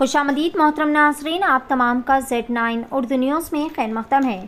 خوش آمدید محترم ناظرین، آپ تمام کا زیڈ نائن اردو نیوز میں خیر مختم ہے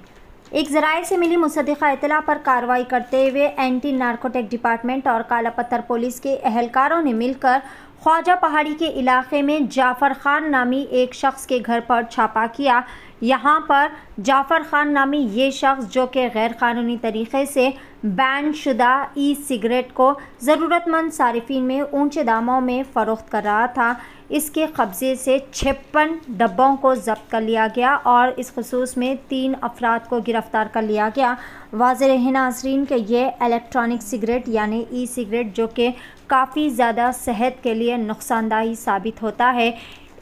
ایک ذرائع سے ملی مصدقہ اطلاع پر کارروائی کرتے ہوئے اینٹی نارکوٹیک ڈپارٹمنٹ اور کالا پتھر پولیس کے اہلکاروں نے مل کر خواجہ پہاڑی کے علاقے میں جعفر خان نامی ایک شخص کے گھر پر چھاپا کیا۔ یہاں پر جعفر خان نامی یہ شخص جو کہ غیر قانونی طریقے سے بین شدہ ای سگریٹ کو ضرورت مند صارفین میں اونچے داموں میں فروخت کر رہا تھا، اس کے قبضے سے چھپن ڈبوں کو ضبط کر لیا گیا اور اس خصوص میں تین افراد کو گرفتار کر لیا گیا۔ واضح ہے ناظرین کہ یہ الیکٹرانک سگریٹ یعنی ای سگریٹ جو کہ کافی زیادہ صحت کے لیے نقصان دہی ثابت ہوتا ہے۔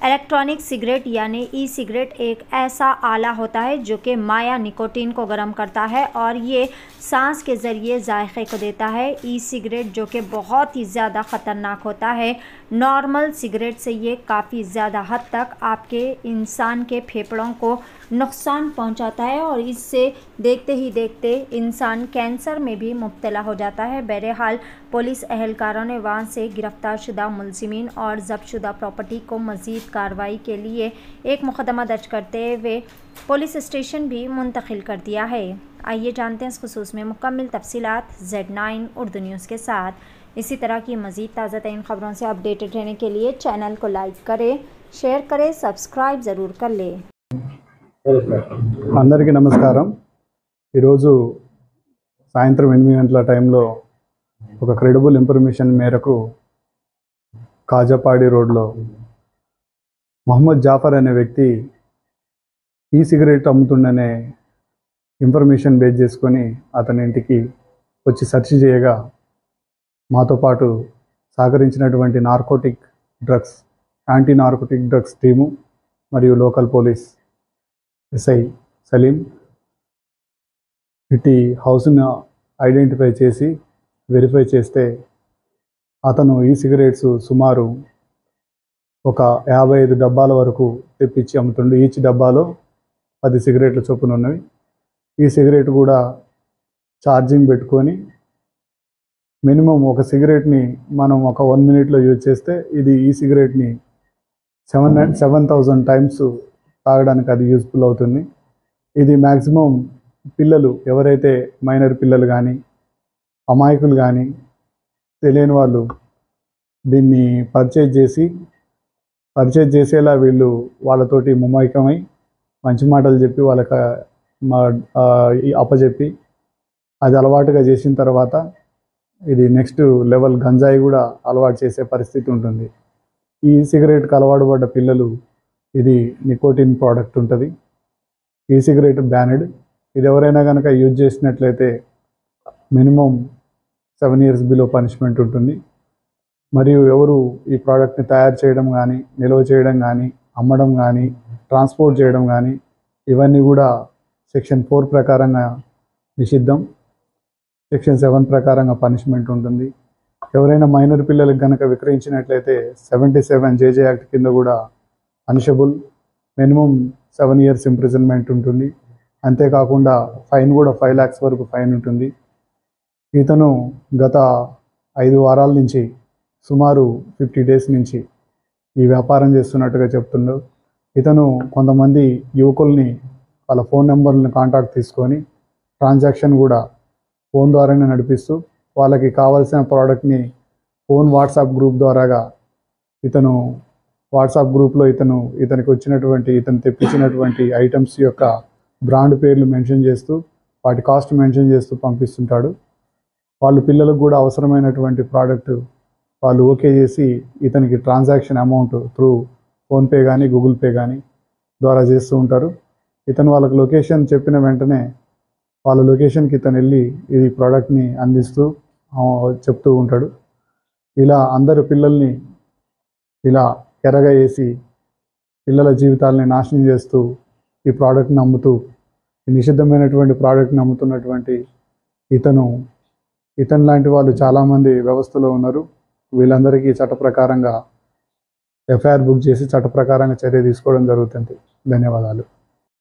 الیکٹرانک سگریٹ یعنی ای سگریٹ ایک ایسا آلہ ہوتا ہے جو کہ مایا نکوٹین کو گرم کرتا ہے اور یہ سانس کے ذریعے ذائقے کو دیتا ہے۔ ای سگریٹ جو کہ بہت ہی زیادہ خطرناک ہوتا ہے۔ نارمل سگریٹ سے یہ کافی زیادہ حد تک آپ کے انسان کے پھیپھڑوں کو نقصان پہنچاتا ہے اور اس سے دیکھتے ہی دیکھتے انسان کینسر میں بھی مبتلا ہو جاتا ہے۔ بہرحال، پولیس اہلکاروں نے وہاں سے گرفتار شدہ ملزمین اور ضبط شدہ پراپرٹی کو مزید کاروائی کے لیے ایک مقدمہ درج کرتے ہوئے پولیس اسٹیشن بھی منتقل کر دیا ہے۔ آئیے جانتے ہیں اس خصوص میں مکمل تفصیلات زیڈ نائن اردو نیوز کے ساتھ۔ اسی طرح کی مزید تازہ ترین خبروں سے اپڈیٹڈ رہنے کے لیے چینل کو لائک کرے شیئر کرے کریں share కరే subscribe జరూర్ కల్లే అందరికీ నమస్కారం. ఈరోజు సాయంత్రం ఎనిమిది గంటల టైంలో ఒక క్రెడిబుల్ ఇన్ఫర్మేషన్ మేరకు కాజపాడి రోడ్లో మొహమ్మద్ జాఫర్ అనే వ్యక్తి ఈ సిగరెట్ అమ్ముతుండనే ఇన్ఫర్మేషన్ బేస్ చేసుకొని అతని ఇంటికి వచ్చి సెర్చ్ చేయగా మాతో పాటు సహకరించినటువంటి narcotic drugs anti narcotic drugs team మరియు లోకల్ పోలీస్ ఎస్ఐ సలీం ఇటు హౌస్ను ఐడెంటిఫై చేసి వెరిఫై చేస్తే అతను ఈ సిగరెట్స్ సుమారు ఒక యాభై ఐదు డబ్బాల వరకు తెప్పించి అమ్ముతుండు. ఈచ్ డబ్బాలో పది సిగరెట్ల చొప్పున ఉన్నవి. ఈ సిగరెట్ కూడా ఛార్జింగ్ పెట్టుకొని మినిమం ఒక సిగరెట్ని మనం ఒక వన్ మినిట్లో యూజ్ చేస్తే ఇది ఈ సిగరెట్ని సెవెన్ సెవెన్ థౌజండ్ టైమ్స్ తాగడానికి అది యూజ్ఫుల్ అవుతుంది. ఇది మ్యాక్సిమం పిల్లలు ఎవరైతే మైనర్ పిల్లలు కానీ అమాయకులు కానీ తెలియని వాళ్ళు దీన్ని పర్చేజ్ చేసి పరిచయం చేసేలా వీళ్ళు వాళ్ళతోటి ముమ్మైకమై మంచి మాటలు చెప్పి వాళ్ళకి అప్పచెప్పి అది అలవాటుగా చేసిన తర్వాత ఇది నెక్స్ట్ లెవెల్ గంజాయి కూడా అలవాటు చేసే పరిస్థితి ఉంటుంది. ఈ సిగరెట్కి అలవాటు పడ్డ పిల్లలు ఇది నికోటిన్ ప్రోడక్ట్ ఉంటుంది. ఈ సిగరెట్ బ్యానెడ్. ఇది ఎవరైనా కనుక యూజ్ చేసినట్లయితే minimum seven years below punishment ఉంటుంది. మరియు ఎవరు ఈ ప్రోడక్ట్ని తయారు చేయడం కానీ నిల్వ చేయడం కానీ అమ్మడం కానీ ట్రాన్స్పోర్ట్ చేయడం కానీ ఇవన్నీ కూడా సెక్షన్ ఫోర్ ప్రకారంగా నిషిద్ధం. సెక్షన్ సెవెన్ ప్రకారంగా పనిష్మెంట్ ఉంటుంది. ఎవరైనా మైనర్ పిల్లలకు కనుక విక్రయించినట్లయితే సెవెంటీ సెవెన్ జేజే యాక్ట్ కింద కూడా punishable minimum seven years imprisonment ఉంటుంది. అంతేకాకుండా ఫైన్ కూడా ఫైవ్ ల్యాక్స్ వరకు ఫైన్ ఉంటుంది. ఇతను గత ఐదు వారాల నుంచి సుమారు ఫిఫ్టీ డేస్ నుంచి ఈ వ్యాపారం చేస్తున్నట్టుగా చెప్తుండు. ఇతను కొంతమంది యువకుల్ని వాళ్ళ ఫోన్ నెంబర్లను కాంటాక్ట్ తీసుకొని ట్రాన్సాక్షన్ కూడా ఫోన్ ద్వారానే నడిపిస్తూ వాళ్ళకి కావాల్సిన ప్రోడక్ట్ని ఫోన్ వాట్సాప్ గ్రూప్ ద్వారాగా ఇతను వాట్సాప్ గ్రూప్లో ఇతను ఇతనికి వచ్చినటువంటి ఇతను తెప్పించినటువంటి ఐటమ్స్ యొక్క బ్రాండ్ పేర్లు మెన్షన్ చేస్తూ వాటి కాస్ట్ మెన్షన్ చేస్తూ పంపిస్తుంటాడు. వాళ్ళు పిల్లలకు కూడా అవసరమైనటువంటి ప్రోడక్ట్ వాళ్ళు ఓకే చేసి ఇతనికి ట్రాన్సాక్షన్ అమౌంట్ త్రూ ఫోన్పే కానీ గూగుల్ పే కానీ ద్వారా చేస్తూ ఉంటారు. ఇతను వాళ్ళకి లొకేషన్ చెప్పిన వెంటనే వాళ్ళ లొకేషన్కి ఇతను వెళ్ళి ఈ ప్రోడక్ట్ని అందిస్తూ చెప్తూ ఉంటాడు. ఇలా అందరు పిల్లల్ని ఇలా ఎరగా వేసి పిల్లల జీవితాలని నాశనం చేస్తూ ఈ ప్రోడక్ట్ని అమ్ముతూ నిషిద్ధమైనటువంటి ప్రోడక్ట్ని అమ్ముతున్నటువంటి ఇతను ఇతను లాంటి వాళ్ళు చాలామంది వ్యవస్థలో ఉన్నారు. వీళ్ళందరికీ చట్ట ప్రకారంగా ఎఫ్ఐఆర్ బుక్ చేసి చట్ట ప్రకారంగా చర్య తీసుకోవడం జరుగుతుంది. ధన్యవాదాలు.